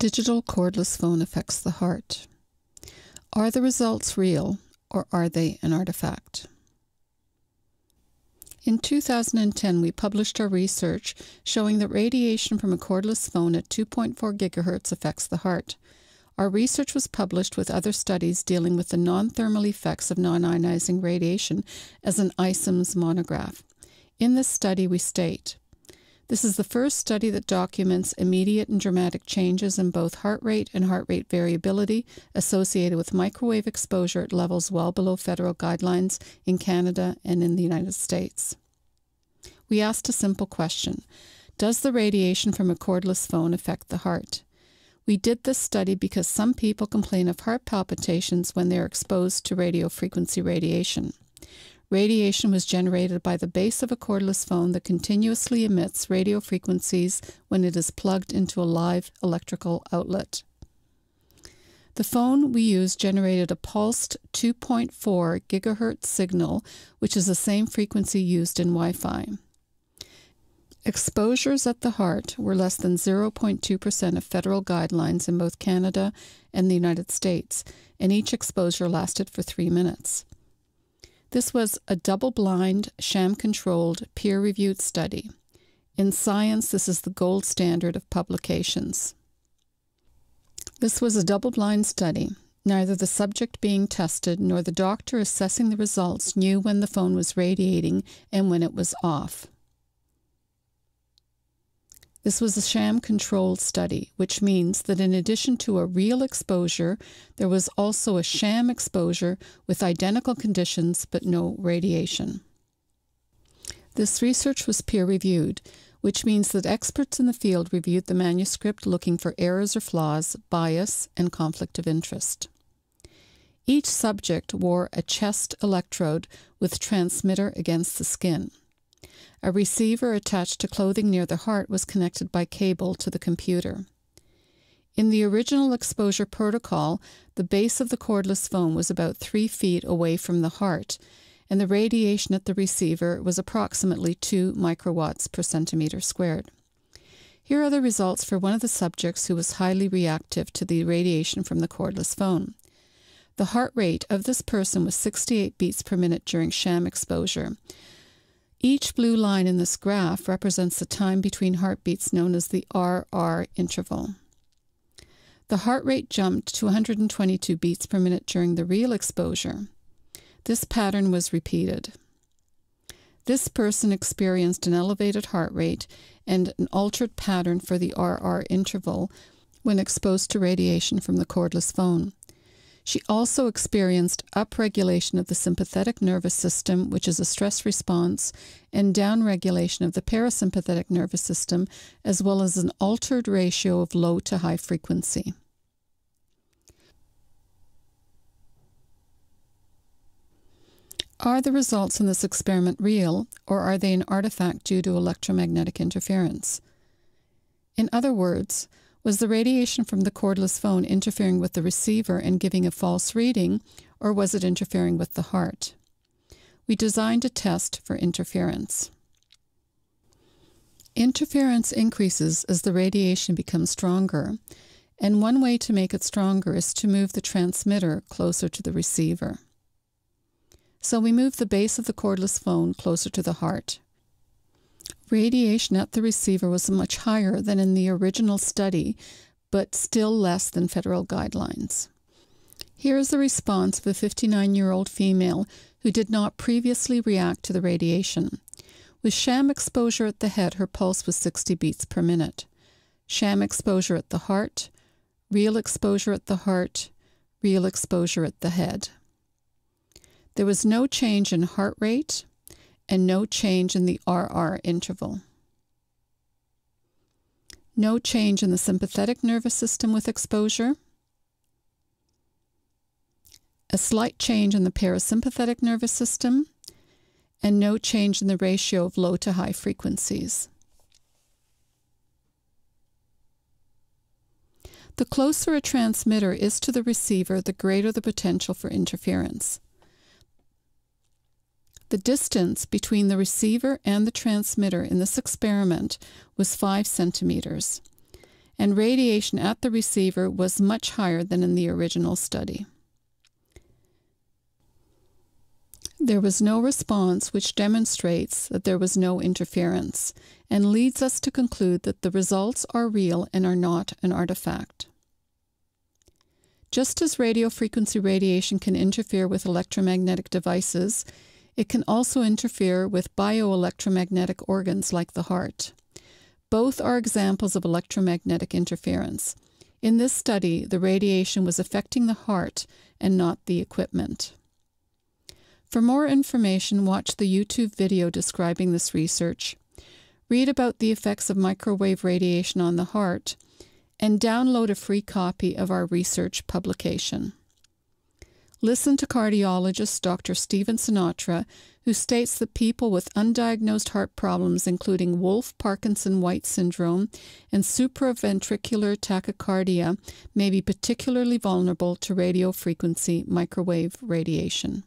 Digital cordless phone affects the heart. Are the results real or are they an artifact? In 2010, we published our research showing that radiation from a cordless phone at 2.4 gigahertz affects the heart. Our research was published with other studies dealing with the non thermal effects of non ionizing radiation as an ICEMS monograph. In this study, we state this is the first study that documents immediate and dramatic changes in both heart rate and heart rate variability associated with microwave exposure at levels well below federal guidelines in Canada and in the United States. We asked a simple question Does the radiation from a cordless phone affect the heart? We did this study because some people complain of heart palpitations when they are exposed to radio frequency radiation. Radiation was generated by the base of a cordless phone that continuously emits radio frequencies when it is plugged into a live electrical outlet. The phone we used generated a pulsed 2.4 gigahertz signal, which is the same frequency used in Wi Fi. Exposures at the heart were less than 0.2% of federal guidelines in both Canada and the United States, and each exposure lasted for three minutes. This was a double blind, sham controlled, peer reviewed study. In science, this is the gold standard of publications. This was a double blind study. Neither the subject being tested nor the doctor assessing the results knew when the phone was radiating and when it was off. This was a sham controlled study, which means that in addition to a real exposure, there was also a sham exposure with identical conditions but no radiation. This research was peer reviewed, which means that experts in the field reviewed the manuscript looking for errors or flaws, bias, and conflict of interest. Each subject wore a chest electrode with transmitter against the skin. A receiver attached to clothing near the heart was connected by cable to the computer. In the original exposure protocol, the base of the cordless phone was about three feet away from the heart, and the radiation at the receiver was approximately 2 microwatts per centimeter squared. Here are the results for one of the subjects who was highly reactive to the radiation from the cordless phone. The heart rate of this person was 68 beats per minute during sham exposure. Each blue line in this graph represents the time between heartbeats known as the RR interval. The heart rate jumped to 122 beats per minute during the real exposure. This pattern was repeated. This person experienced an elevated heart rate and an altered pattern for the RR interval when exposed to radiation from the cordless phone. She also experienced upregulation of the sympathetic nervous system, which is a stress response, and downregulation of the parasympathetic nervous system, as well as an altered ratio of low to high frequency. Are the results in this experiment real, or are they an artifact due to electromagnetic interference? In other words, was the radiation from the cordless phone interfering with the receiver and giving a false reading, or was it interfering with the heart? We designed a test for interference. Interference increases as the radiation becomes stronger, and one way to make it stronger is to move the transmitter closer to the receiver. So we move the base of the cordless phone closer to the heart. Radiation at the receiver was much higher than in the original study, but still less than federal guidelines. Here is the response of a 59 year old female who did not previously react to the radiation. With sham exposure at the head, her pulse was 60 beats per minute. Sham exposure at the heart, real exposure at the heart, real exposure at the head. There was no change in heart rate, and no change in the RR interval. No change in the sympathetic nervous system with exposure. A slight change in the parasympathetic nervous system, and no change in the ratio of low to high frequencies. The closer a transmitter is to the receiver, the greater the potential for interference. The distance between the receiver and the transmitter in this experiment was 5 centimeters, and radiation at the receiver was much higher than in the original study. There was no response, which demonstrates that there was no interference and leads us to conclude that the results are real and are not an artifact. Just as radio frequency radiation can interfere with electromagnetic devices, it can also interfere with bioelectromagnetic organs like the heart. Both are examples of electromagnetic interference. In this study, the radiation was affecting the heart and not the equipment. For more information, watch the YouTube video describing this research. Read about the effects of microwave radiation on the heart and download a free copy of our research publication. Listen to cardiologist Dr. Stephen Sinatra, who states that people with undiagnosed heart problems, including Wolff Parkinson White syndrome and supraventricular tachycardia, may be particularly vulnerable to radiofrequency microwave radiation.